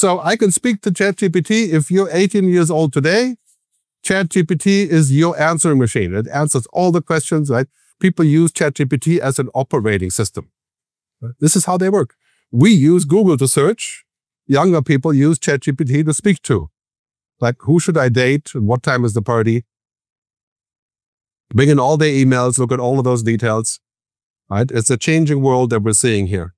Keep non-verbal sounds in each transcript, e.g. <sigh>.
So I can speak to ChatGPT. If you're 18 years old today, ChatGPT is your answering machine. It answers all the questions, right? People use ChatGPT as an operating system. This is how they work. We use Google to search. Younger people use ChatGPT to speak to. Like, who should I date? And what time is the party? Bring in all their emails, look at all of those details. Right? It's a changing world that we're seeing here.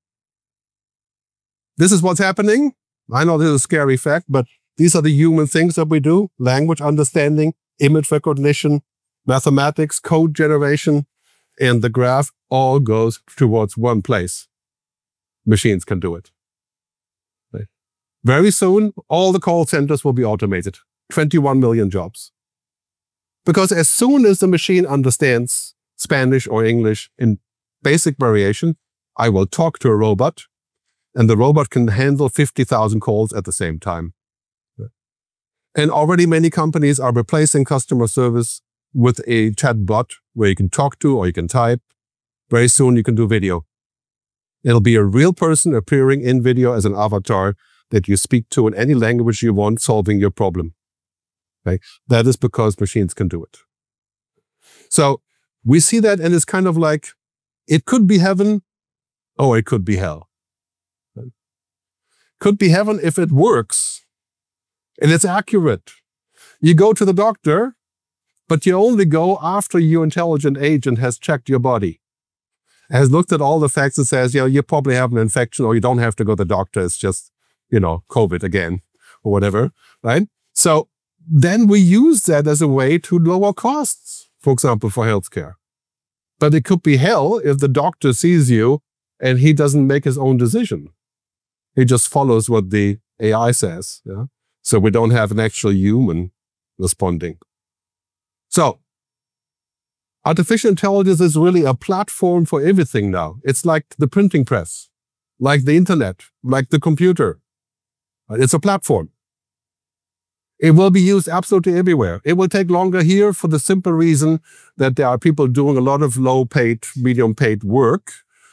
This is what's happening. I know this is a scary fact, but these are the human things that we do. Language understanding, image recognition, mathematics, code generation, and the graph all goes towards one place. Machines can do it. Very soon, all the call centers will be automated. 21 million jobs. Because as soon as the machine understands Spanish or English in basic variation, I will talk to a robot and the robot can handle 50,000 calls at the same time. And already many companies are replacing customer service with a chat bot where you can talk to or you can type. Very soon you can do video. It'll be a real person appearing in video as an avatar that you speak to in any language you want, solving your problem. Okay? That is because machines can do it. So we see that and it's kind of like, it could be heaven or it could be hell. Could be heaven if it works and it's accurate. You go to the doctor, but you only go after your intelligent agent has checked your body, has looked at all the facts and says, you know, you probably have an infection or you don't have to go to the doctor. It's just, you know, COVID again or whatever, right? So then we use that as a way to lower costs, for example, for healthcare. But it could be hell if the doctor sees you and he doesn't make his own decision. He just follows what the AI says. Yeah? So we don't have an actual human responding. So artificial intelligence is really a platform for everything now. It's like the printing press, like the internet, like the computer. It's a platform. It will be used absolutely everywhere. It will take longer here for the simple reason that there are people doing a lot of low paid, medium paid work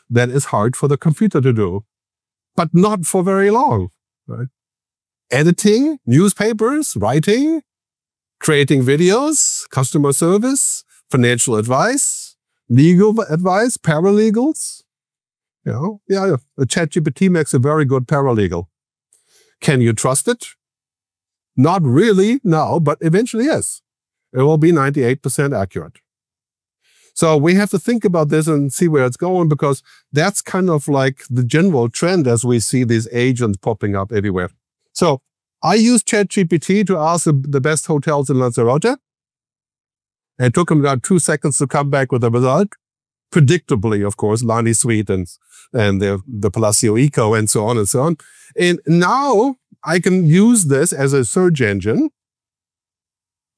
that is hard for the computer to do, but not for very long. Right? Editing, newspapers, writing, creating videos, customer service, financial advice, legal advice, paralegals. You know, yeah, ChatGPT makes a very good paralegal. Can you trust it? Not really now, but eventually, yes. It will be 98% accurate. So we have to think about this and see where it's going because that's kind of like the general trend as we see these agents popping up everywhere. So I used ChatGPT to ask the best hotels in Lanzarote. It took him about two seconds to come back with a result. Predictably, of course, Lani Suite and, and the, the Palacio Eco and so on and so on. And now I can use this as a search engine.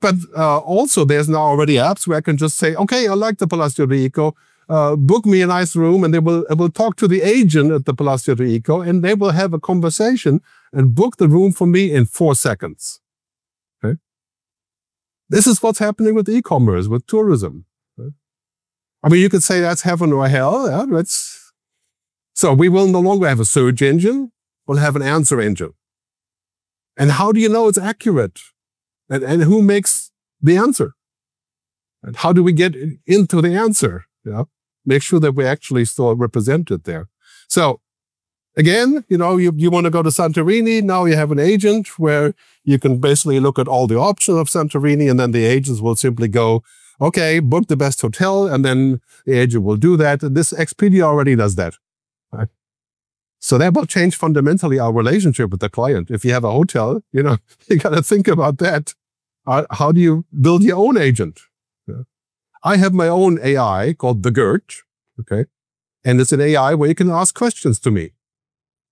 But uh, also, there's now already apps where I can just say, okay, I like the Palacio Eco. Uh, book me a nice room, and they will, will talk to the agent at the Palacio Eco, and they will have a conversation and book the room for me in four seconds. Okay? This is what's happening with e-commerce, with tourism. Okay? I mean, you could say that's heaven or hell. Yeah, that's so we will no longer have a search engine. We'll have an answer engine. And how do you know it's accurate? And, and who makes the answer? And how do we get into the answer? You know, make sure that we actually still represented there. So again, you know, you, you want to go to Santorini. Now you have an agent where you can basically look at all the options of Santorini and then the agents will simply go, okay, book the best hotel. And then the agent will do that. And this Expedia already does that. Right? So that will change fundamentally our relationship with the client. If you have a hotel, you know, <laughs> you got to think about that. How do you build your own agent? Yeah. I have my own AI called the Gert. Okay. And it's an AI where you can ask questions to me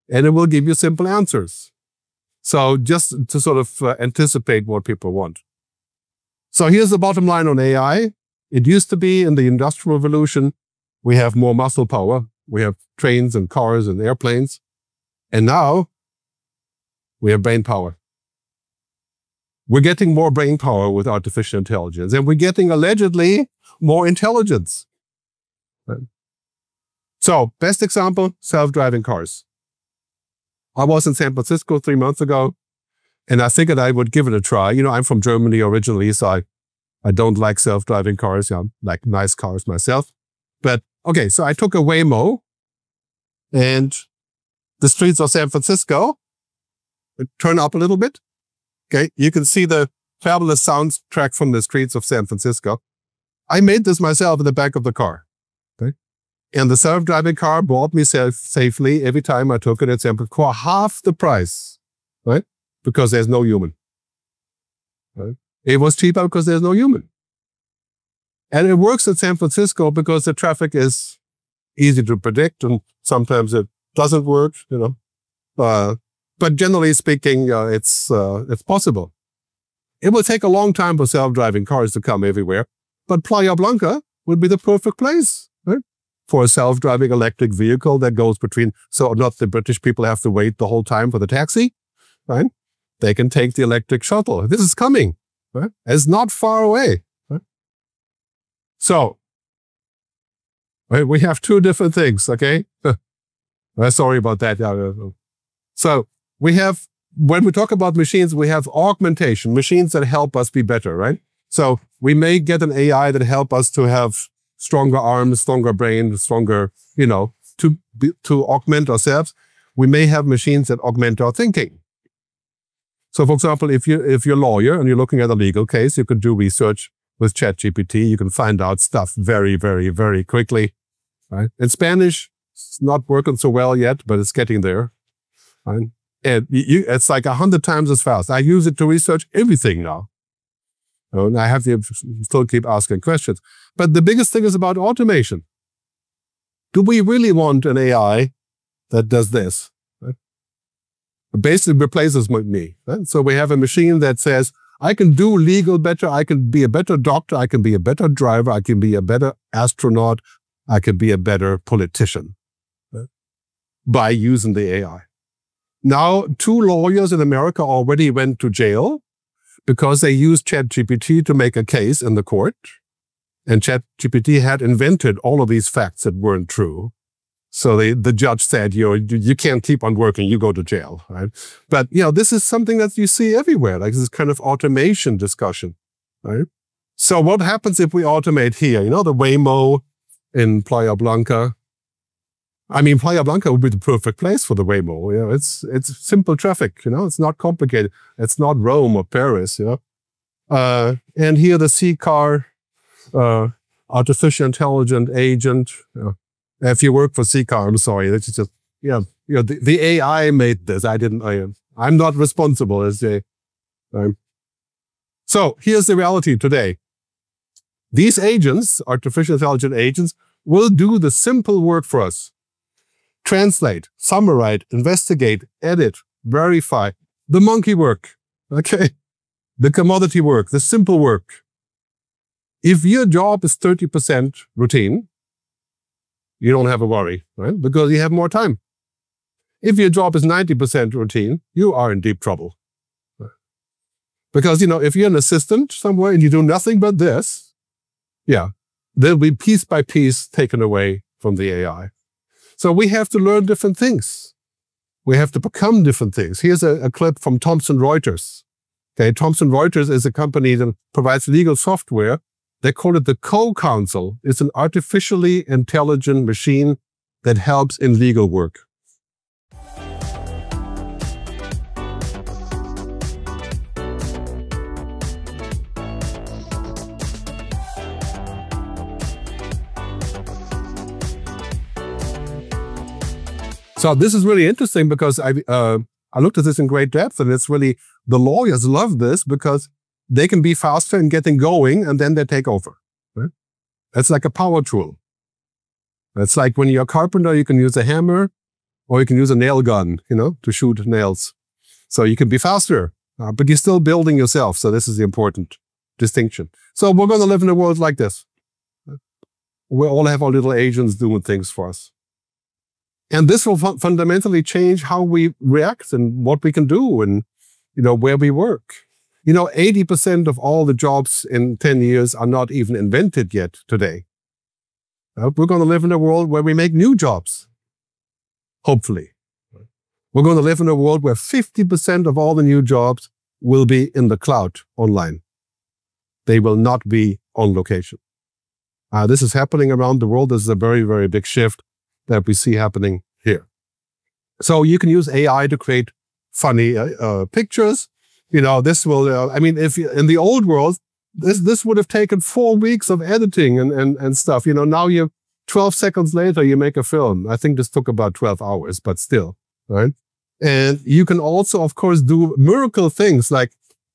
and it will give you simple answers. So just to sort of uh, anticipate what people want. So here's the bottom line on AI. It used to be in the industrial revolution, we have more muscle power. We have trains and cars and airplanes. And now we have brain power. We're getting more brain power with artificial intelligence and we're getting allegedly more intelligence. So best example, self-driving cars. I was in San Francisco three months ago, and I figured I would give it a try. You know, I'm from Germany originally, so I, I don't like self-driving cars. you I like nice cars myself. But okay, so I took a Waymo and the streets of San Francisco. Turn up a little bit. Okay, you can see the fabulous soundtrack from the streets of San Francisco. I made this myself in the back of the car. Okay. And the self-driving car brought me safe, safely every time I took it at San Francisco half the price, right? Because there's no human. Right? It was cheaper because there's no human. And it works at San Francisco because the traffic is easy to predict and sometimes it doesn't work, you know. Uh, but generally speaking, uh, it's, uh, it's possible. It will take a long time for self-driving cars to come everywhere, but Playa Blanca would be the perfect place right? for a self-driving electric vehicle that goes between, so not the British people have to wait the whole time for the taxi, right? They can take the electric shuttle. This is coming. Right? It's not far away. Right? So, we have two different things, okay? <laughs> sorry about that. So we have when we talk about machines, we have augmentation, machines that help us be better, right? So we may get an AI that help us to have stronger arms, stronger brain, stronger, you know, to be, to augment ourselves. We may have machines that augment our thinking. So, for example, if you if you're a lawyer and you're looking at a legal case, you can do research with ChatGPT. You can find out stuff very, very, very quickly. Right? In Spanish, it's not working so well yet, but it's getting there. Right? And you, it's like a hundred times as fast. I use it to research everything now. Oh, and I have to still keep asking questions. But the biggest thing is about automation. Do we really want an AI that does this? Right? Basically replaces me. Right? So we have a machine that says, I can do legal better. I can be a better doctor. I can be a better driver. I can be a better astronaut. I can be a better politician right? by using the AI. Now, two lawyers in America already went to jail because they used ChatGPT to make a case in the court. And ChatGPT had invented all of these facts that weren't true. So they, the judge said, you know, you can't keep on working, you go to jail, right? But, you know, this is something that you see everywhere, like this kind of automation discussion, right? So what happens if we automate here? You know, the Waymo in Playa Blanca, I mean, Playa Blanca would be the perfect place for the Waymo. You know, it's it's simple traffic. You know, it's not complicated. It's not Rome or Paris. You know, uh, and here the Cicar, uh, artificial intelligent agent. You know, if you work for Cicar, I'm sorry, it's just you know, you know, the, the AI made this. I didn't. I, I'm not responsible as a. Um, so here's the reality today. These agents, artificial intelligent agents, will do the simple work for us translate, summarize, investigate, edit, verify, the monkey work, okay? The commodity work, the simple work. If your job is 30% routine, you don't have a worry, right? Because you have more time. If your job is 90% routine, you are in deep trouble. Because, you know, if you're an assistant somewhere and you do nothing but this, yeah, they'll be piece by piece taken away from the AI. So we have to learn different things. We have to become different things. Here's a, a clip from Thomson Reuters. Okay, Thomson Reuters is a company that provides legal software. They call it the Co-Counsel. It's an artificially intelligent machine that helps in legal work. So this is really interesting because I uh, I looked at this in great depth, and it's really the lawyers love this because they can be faster in getting going, and then they take over. Right? It's like a power tool. It's like when you're a carpenter, you can use a hammer, or you can use a nail gun, you know, to shoot nails. So you can be faster, uh, but you're still building yourself. So this is the important distinction. So we're going to live in a world like this. We all have our little agents doing things for us. And this will fu fundamentally change how we react and what we can do and, you know, where we work. You know, 80% of all the jobs in 10 years are not even invented yet today. Uh, we're going to live in a world where we make new jobs. Hopefully. We're going to live in a world where 50% of all the new jobs will be in the cloud online. They will not be on location. Uh, this is happening around the world. This is a very, very big shift that we see happening here. So you can use AI to create funny uh, uh, pictures. You know, this will, uh, I mean, if in the old world, this, this would have taken four weeks of editing and, and, and stuff. You know, now you 12 seconds later, you make a film. I think this took about 12 hours, but still, right? And you can also, of course, do miracle things like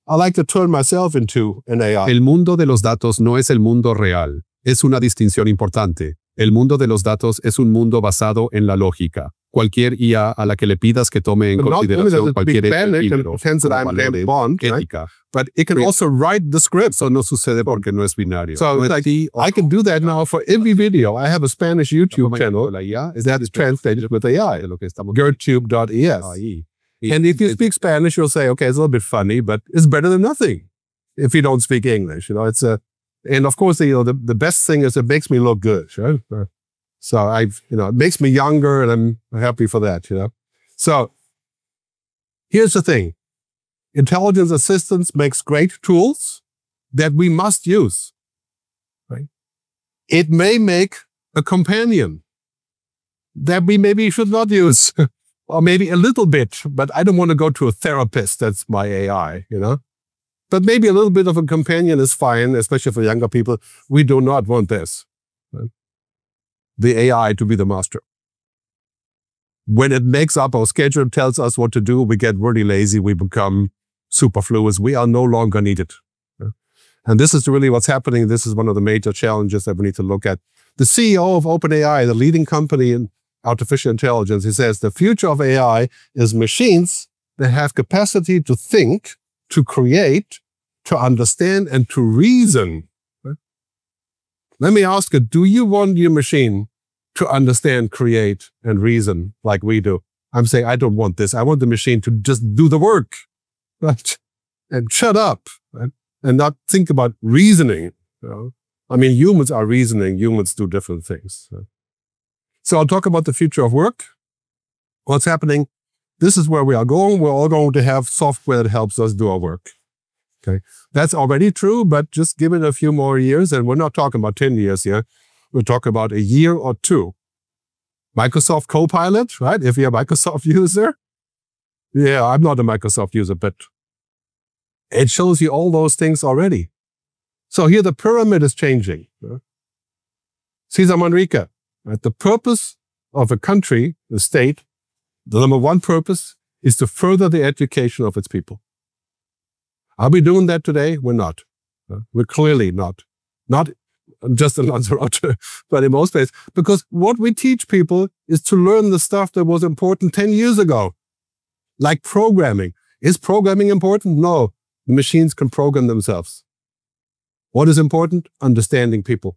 I like to turn myself into an AI. El mundo de los datos no es el mundo real. Es una distinción importante. El mundo de los datos es un mundo basado en la lógica. Cualquier IA a la que le pidas que tome en consideración cualquier speak Spanish and equilibrio pretends that o I'm James valores, Bond, ética, But it can also write the script. eso no sucede porque no es binario. So No like, I can do that now for every video. I have a Spanish. YouTube channel la IA es that is translated with AI. gertube.es. And if you speak Spanish, you'll say, okay, it's a little bit funny, but it's better than nothing. If you don't speak English, you know, it's a, and of course, you know, the, the best thing is it makes me look good. Right? Uh, so I've, you know, it makes me younger and I'm happy for that, you know. So here's the thing. Intelligence assistance makes great tools that we must use. Right? It may make a companion that we maybe should not use. <laughs> or maybe a little bit, but I don't want to go to a therapist. That's my AI, you know? But maybe a little bit of a companion is fine, especially for younger people. We do not want this. right? The AI to be the master. When it makes up our schedule, tells us what to do, we get really lazy, we become superfluous, we are no longer needed. And this is really what's happening. This is one of the major challenges that we need to look at. The CEO of OpenAI, the leading company in artificial intelligence. He says the future of AI is machines that have capacity to think, to create, to understand, and to reason. Let me ask you, do you want your machine to understand, create, and reason like we do? I'm saying I don't want this. I want the machine to just do the work. Right? And shut up. Right? And not think about reasoning. you know? I mean, humans are reasoning. Humans do different things. So I'll talk about the future of work. What's happening? This is where we are going. We're all going to have software that helps us do our work. Okay. That's already true, but just give it a few more years. And we're not talking about 10 years here. We're talking about a year or two. Microsoft Copilot, right? If you're a Microsoft <laughs> user. Yeah, I'm not a Microsoft user, but it shows you all those things already. So here the pyramid is changing. Cesar Manrique, Right? The purpose of a country, a state, the number one purpose is to further the education of its people. Are we doing that today? We're not. Uh, We're clearly not. Not just in Lanzarote, <laughs> but in most places. Because what we teach people is to learn the stuff that was important 10 years ago, like programming. Is programming important? No. Machines can program themselves. What is important? Understanding people,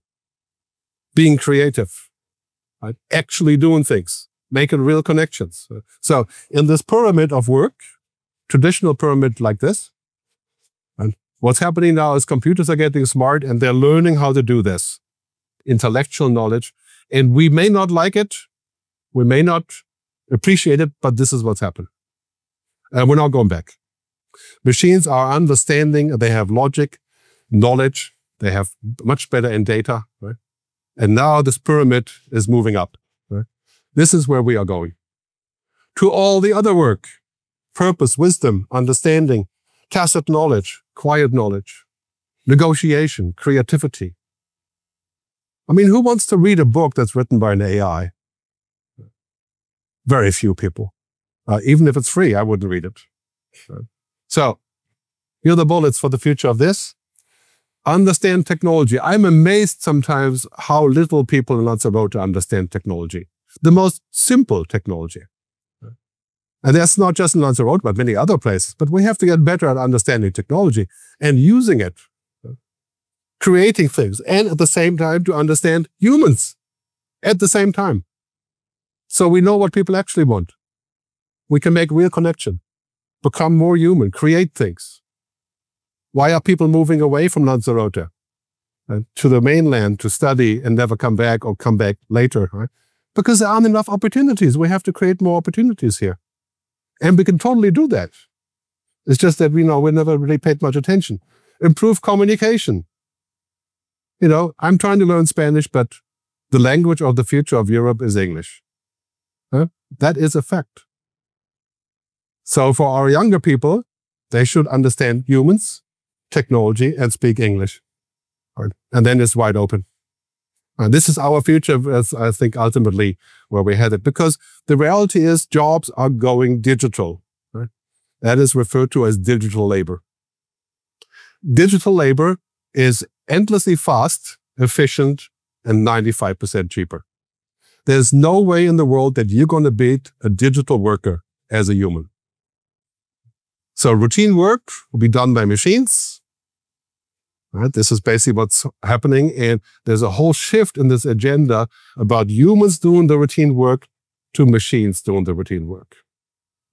being creative, right? actually doing things, making real connections. So in this pyramid of work, traditional pyramid like this, what's happening now is computers are getting smart and they're learning how to do this. Intellectual knowledge. And we may not like it. We may not appreciate it, but this is what's happened. And we're not going back. Machines are understanding, they have logic, knowledge, they have much better in data, right? And now this pyramid is moving up. right? This is where we are going. To all the other work, purpose, wisdom, understanding, tacit knowledge, quiet knowledge, negotiation, creativity. I mean, who wants to read a book that's written by an AI? Very few people. Uh, even if it's free, I wouldn't read it. So, here are the bullets for the future of this understand technology. I'm amazed sometimes how little people in Lanzarote understand technology. The most simple technology. And that's not just in Lanzarote, but many other places. But we have to get better at understanding technology and using it, creating things, and at the same time to understand humans at the same time. So we know what people actually want. We can make real connection, become more human, create things. Why are people moving away from Lanzarote uh, to the mainland to study and never come back or come back later? Right? Because there aren't enough opportunities. We have to create more opportunities here. And we can totally do that. It's just that we know we never really paid much attention. Improve communication. You know, I'm trying to learn Spanish, but the language of the future of Europe is English. Huh? That is a fact. So for our younger people, they should understand humans, technology, and speak English. And then it's wide open. And this is our future, as I think ultimately where we're headed. Because the reality is jobs are going digital. Right? That is referred to as digital labor. Digital labor is endlessly fast, efficient, and 95% cheaper. There's no way in the world that you're going to beat a digital worker as a human. So routine work will be done by machines. Right? This is basically what's happening. And there's a whole shift in this agenda about humans doing the routine work to machines doing the routine work.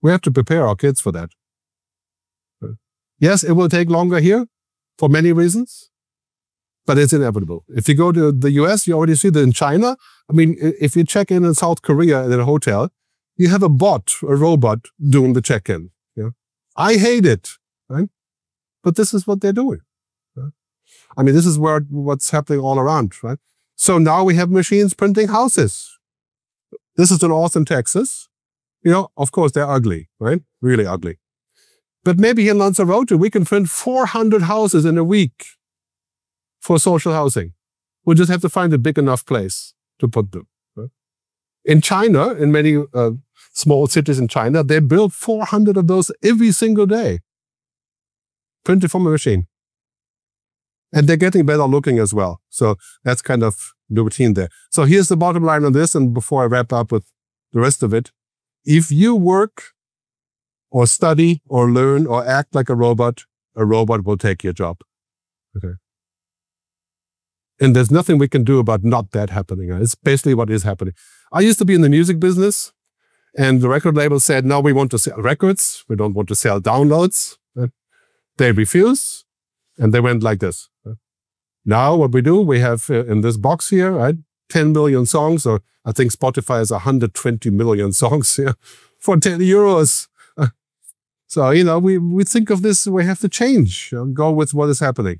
We have to prepare our kids for that. Yes, it will take longer here for many reasons, but it's inevitable. If you go to the US, you already see that in China. I mean, if you check in in South Korea in a hotel, you have a bot, a robot doing the check-in. Yeah? I hate it, right? But this is what they're doing. I mean, this is where what's happening all around, right? So now we have machines printing houses. This is in Austin, Texas. You know, of course, they're ugly, right? Really ugly. But maybe here in Lanzarote, we can print 400 houses in a week for social housing. We just have to find a big enough place to put them. Right? In China, in many uh, small cities in China, they build 400 of those every single day, printed from a machine. And they're getting better looking as well. So that's kind of the routine there. So here's the bottom line on this. And before I wrap up with the rest of it, if you work or study or learn or act like a robot, a robot will take your job. Okay. And there's nothing we can do about not that happening. It's basically what is happening. I used to be in the music business and the record label said, no, we want to sell records. We don't want to sell downloads. They refuse. And they went like this. Now what we do, we have uh, in this box here, right, 10 million songs, or I think Spotify has 120 million <laughs> songs here for 10 euros. <laughs> So, you know, we, we think of this, we have to change go with what is happening.